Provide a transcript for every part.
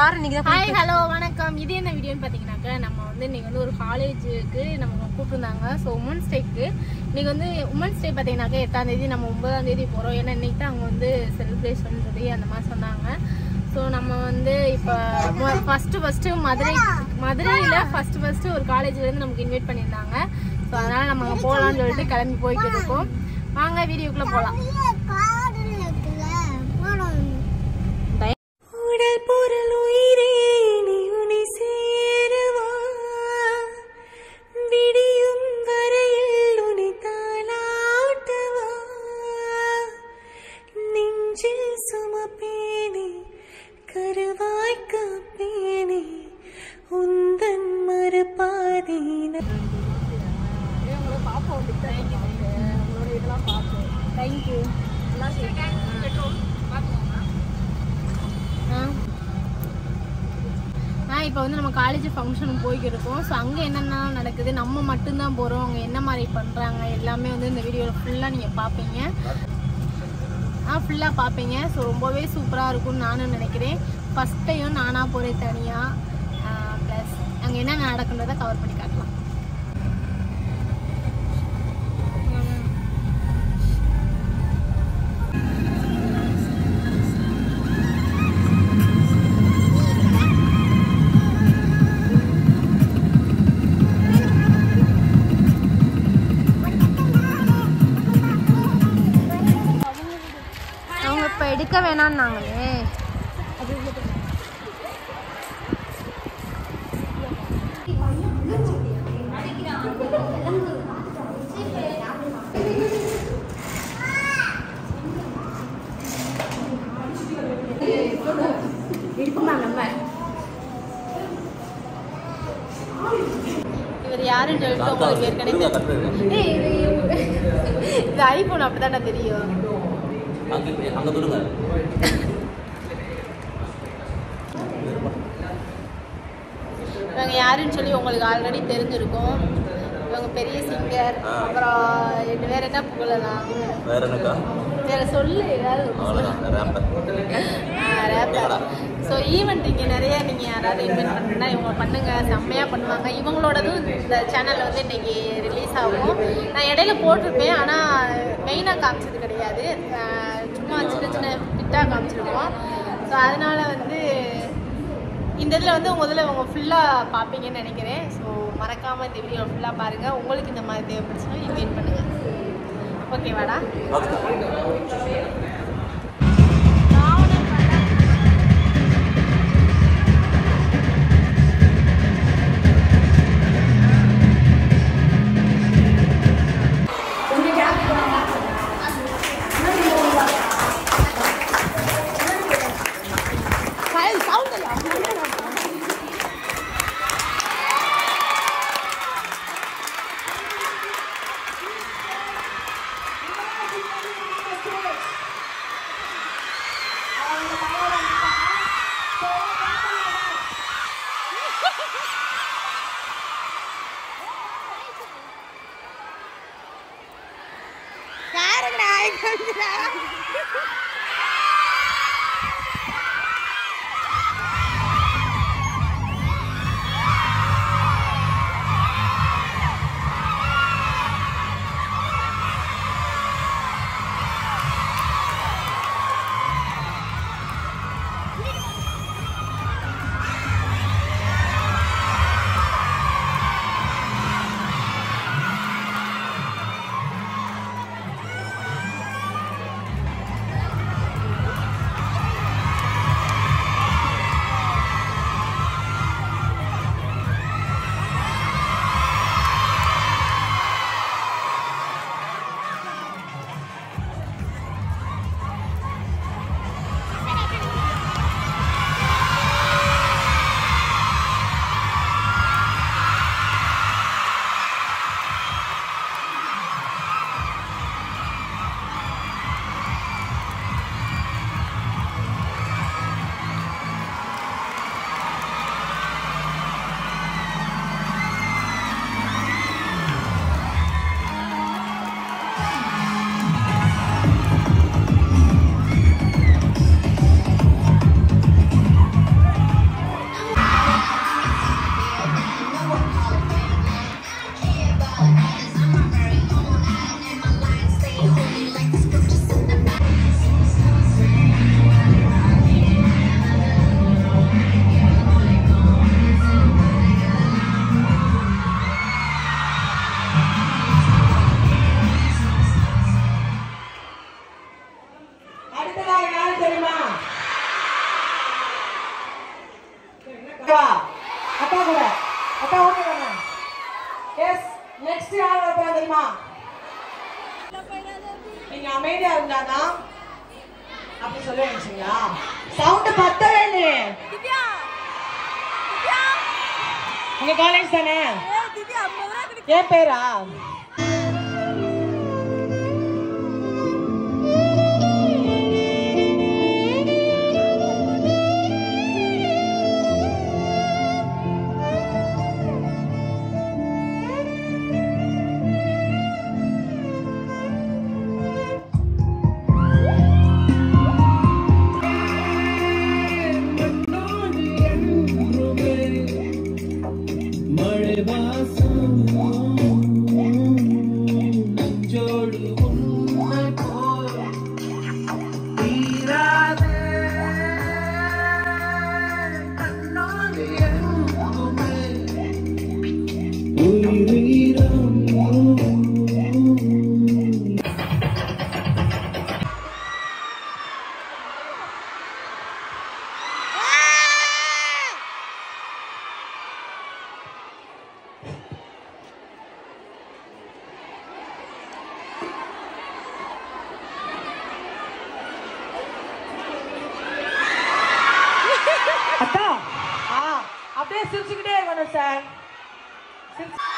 Hi hello வணக்கம். இது என்ன வீடியோன்னு பார்த்தீங்கன்னாக்கா நம்ம வந்து இன்னைக்கு வந்து ஒரு காலேஜுக்கு நம்ம கூப்பிட்டுருந்தாங்க. ஸோ உமன்ஸ் டேக்கு இன்னைக்கு வந்து உமன்ஸ் டே பார்த்தீங்கன்னாக்கா எட்டாம் தேதி நம்ம ஒன்பதாம் தேதி போகிறோம் ஏன்னா இன்னைக்கு தான் அவங்க வந்து செலிப்ரேஷன் சொல்லி அந்த மாதிரி சொன்னாங்க. ஸோ நம்ம வந்து இப்போ ஃபஸ்ட்டு ஃபஸ்ட்டு மதுரை மதுரையில் ஃபஸ்ட்டு ஃபஸ்ட்டு ஒரு காலேஜ்லேருந்து நமக்கு இன்வைட் பண்ணியிருந்தாங்க. ஸோ அதனால் நம்ம அங்கே போகலான்னு சொல்லிட்டு கிளம்பி போய்கிட்டு இருக்கோம். வாங்க வீடியோக்குள்ளே போகலாம் இப்போ வந்து நம்ம காலேஜ் ஃபங்க்ஷனுக்கு போய்க்கிருக்கோம் ஸோ அங்கே என்னென்ன நடக்குது? நம்ம மட்டும்தான் போகிறோம் அவங்க என்ன மாதிரி பண்ணுறாங்க எல்லாமே வந்து இந்த வீடியோவில் ஃபுல்லாக நீங்கள் பார்ப்பீங்க ஆ ஃபுல்லாக பார்ப்பீங்க ஸோ ரொம்பவே சூப்பராக இருக்கும்னு நானும் நினைக்கிறேன். ஃபஸ்ட் டைம் நானாக போகிறேன் தனியாக ப்ளஸ் அங்கே என்ன நடக்குன்றதை கவர் பண்ணி காட்டலாம். அவங்க இப்போ எடுக்க வேணாம்னாங்களே இவர் யாருன்னு சொல்லிட்டு உங்களுக்கு ஏற்கனவே இது ஐபோன் அப்படிதான்டா தெரியும். அங்கே அங்கே தொடுங்க இவங்க யாருன்னு சொல்லி உங்களுக்கு ஆல்ரெடி தெரிஞ்சிருக்கும். இவங்க பெரிய சிங்கர் அப்புறம் ரெண்டு பேர் என்ன புகழலாம்? வேற என்னக்கா? வேற சொல்லு ஏதாவது ரேப்பர் ஸோ ஈவெண்ட் இங்கே நிறைய நீங்கள் யாராவது இன்வைட் பண்ணுறா இவங்க பண்ணுங்க செம்மையாக பண்ணுவாங்க. இவங்களோடதும் இந்த சேனலில் வந்து இன்னைக்கு ரிலீஸ் ஆகும். நான் இடையில போட்டிருப்பேன் ஆனால் மெயினாக காமிச்சது கிடையாது. சும்மா சின்ன சின்ன பிட்டாக காமிச்சிருக்கோம். ஸோ அதனால் வந்து இந்த இதில் வந்து முதல்ல அவங்க ஃபுல்லாக பார்ப்பீங்கன்னு நினைக்கிறேன். ஸோ மறக்காமல் இந்த வீடியோ ஃபுல்லாக பாருங்கள் உங்களுக்கு இந்த மாதிரி தேவைப்படுச்சுன்னா இன்வைட் பண்ணுங்கள் ஓகேவாடா Cái đó cái này யாருன்னு தெரியுமா? அக்கா கூட அக்கா ஓகே எஸ் நெக்ஸ்ட் யார் வரப்போ தெரியுமா? நீங்க அமைதியா இருந்தாதான் அப்படி சொல்ல நினைச்சீங்களா? சவுண்ட் பத்தவே இல்லையே. உங்க காலேஜ் தானே? என் பேரா? Please sing together one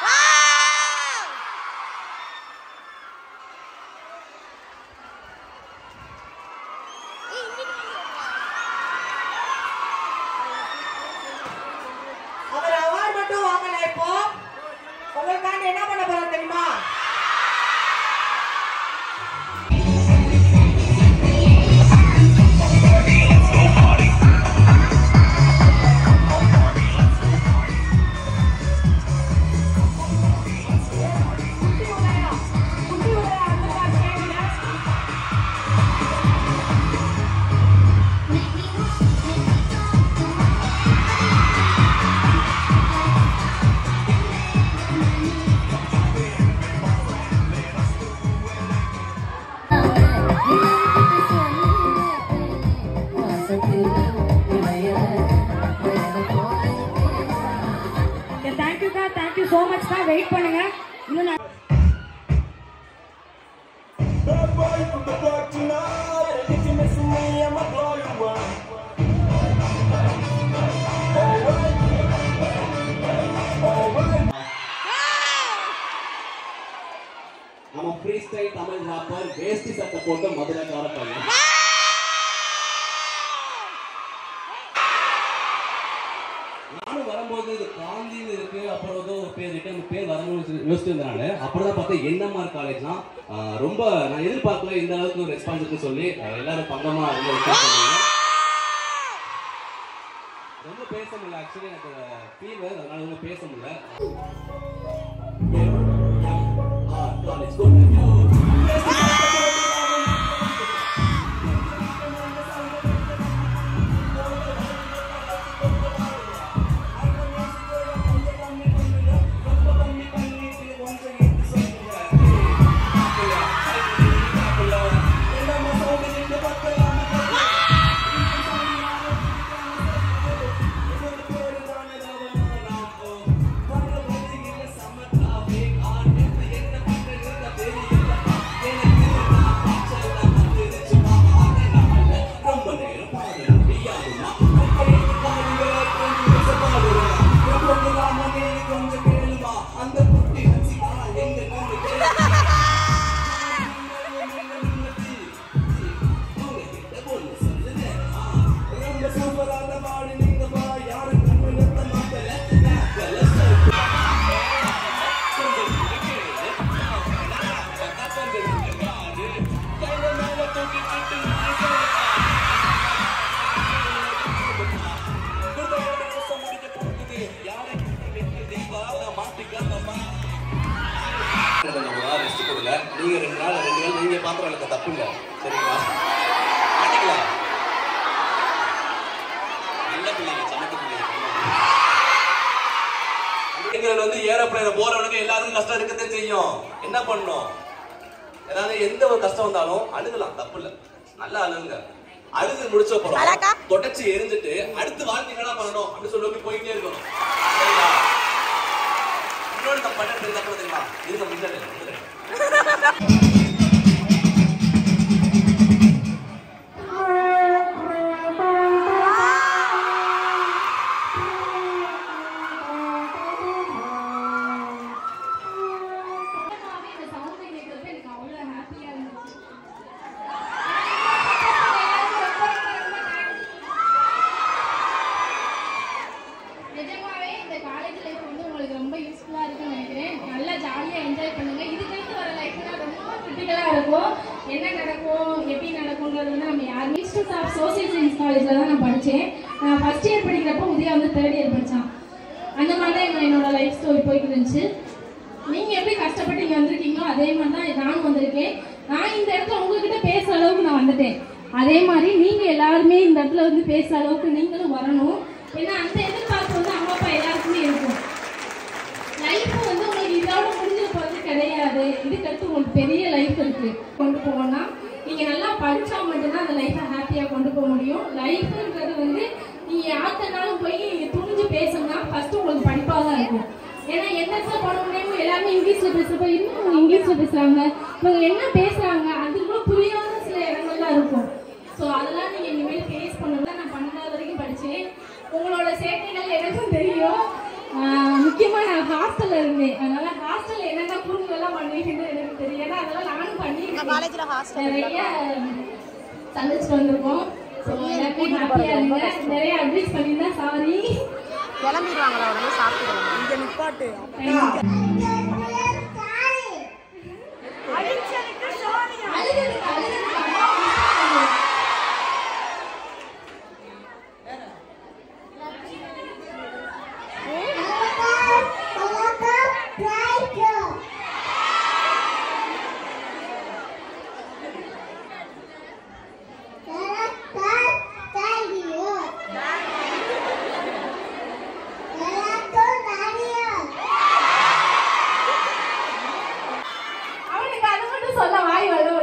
more thank you so மச்க்கா wait பண்ணுங்க இன்னும் நான் நம்ம ஃப்ரீ ஸ்டைல் தமிழ் ராப்பர் வேஷ்டி சட்டை போட்டு மதுரைக்கார பையன் இது காந்தின்னு இருக்கு அப்புறம் ஏதோ ஒரு பேர் இருக்கு அந்த பேர் வரணும்னு யோசிச்சிருந்தனால இருந்தாங்க அப்புறம் தான் பார்த்தா என்எம்ஆர் காலேஜ்னா ரொம்ப நான் எதிர்பார்க்கல இந்த அளவுக்கு ஒரு ரெஸ்பான்ஸ் இருக்கு சொல்லி எல்லாரும் பங்கமா ரொம்ப ரொம்ப பேச முடியல ஆக்சுவலி எனக்கு ஃபீவர் அதனால ரொம்ப பேச முடியல செய்யும். என்ன பண்ணும்? ஏதாவது எந்த ஒரு கஷ்டம் வந்தாலும் அழுகலாம். தப்பு இல்ல. நல்லா அழுகுங்க. அழுது முடிச்ச அப்புறம் தொடச்சி எரிஞ்சிட்டு அடுத்து வாழ்க்கை என்ன பண்ணணும்? அப்படின்னு சொல்லி போயிட்டே இருக்கணும் இன்னொரு நம்ம பண்ணது என்ன பண்ணுறீங்களா இது நான் இந்த இடத்துல உங்ககிட்ட பேசுகிற அளவுக்கு நான் வந்துட்டேன். அதே மாதிரி நீங்கள் எல்லாருமே இந்த இடத்துல வந்து பேசுகிற அளவுக்கு நீங்களும் வரணும். ஏன்னா அந்த எதிர்பார்ப்பு வந்து அம்மா அப்பா எல்லாருக்குமே இருக்கும். லைஃப் வந்து உங்களுக்கு இதோட முடிஞ்சு போகிறது கிடையாது. இதுக்கடுத்து உங்களுக்கு பெரிய லைஃப் இருக்கு. கொண்டு போகணும்னா நீங்கள் நல்லா படித்தா மட்டும்தான் அந்த லைஃப்பை ஹாப்பியாக கொண்டு போக முடியும். லைஃப்ன்றது வந்து நீங்கள் யார்கிட்டனாலும் போய் நீங்கள் துணிஞ்சு பேசணும்னா ஃபஸ்ட்டு உங்களுக்கு படிப்பாக தான் இருக்கும். ஏன்னா என்எஸ்ல போன முடியும் எல்லாருமே இங்கிலீஷில் பேசுகிறப்ப இன்னும் இங்கிலீஷில் பேசுகிறாங்க இவங்க என்ன பேசுகிறாங்க அது கூட புரியாத சில இடங்கள்லாம் இருக்கும். ஸோ அதெல்லாம் நீங்கள் இனிமேல் ஃபேஸ் பண்ணணும் நான் பன்னெண்டாவது வரைக்கும் படித்தேன் உங்களோட சேட்டைகள் எனக்கும் தெரியும். ஆஹ் முக்கியமா நான் ஹாஸ்டல்ல இருந்தேன். அதனால ஹாஸ்டல்ல என்னென்ன குறும்பெல்லாம் பண்ணுவீங்கன்னு எனக்கு தெரியும். ஏன்னா அதெல்லாம் நானும் பண்ணியிருக்கேன். ஹாஸ்டல் நிறைய சந்திச்சுட்டு வந்திருக்கோம். ஸோ எல்லாருமே ஹாப்பியா இருங்க. நிறைய அட்வைஸ் பண்ணியிருந்தா சாரி கிளம்பிடுவாங்களா உடனே சாப்பிடுவாங்க இங்க நிப்பாட்டு. அவனுக்கு அது மட்டும் சொல்ல வாய்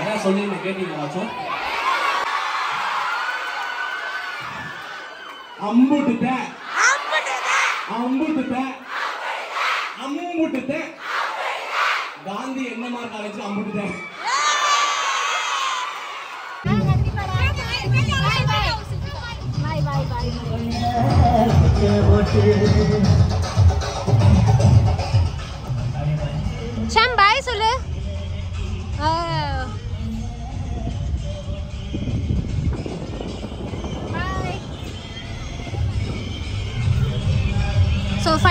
அதான் சொன்னீங்க கேட்டீங்களாச்சும் அம்புட்டுட்டேன். அம்புட்டுட்டேன். அம்புட்டுட்டேன். காந்தி என்எம்ஆர் காலேஜ் அம்புட்டுட்டேன். ஷாம்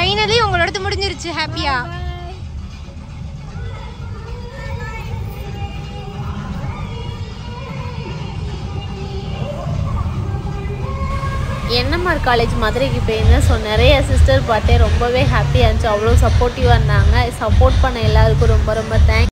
ஃபைனலி உங்களோடது முடிஞ்சிருச்சு. ஹாப்பியா என்எம்ஆர் காலேஜ் மதுரைக்கு போயிருந்தேன். ஸோ நிறைய சிஸ்டர் பார்த்தேன் ரொம்பவே ஹாப்பியாக இருந்துச்சு. அவ்வளோ சப்போர்ட்டிவாக இருந்தாங்க. சப்போர்ட் பண்ண எல்லாருக்கும் ரொம்ப ரொம்ப தேங்க்ஸ்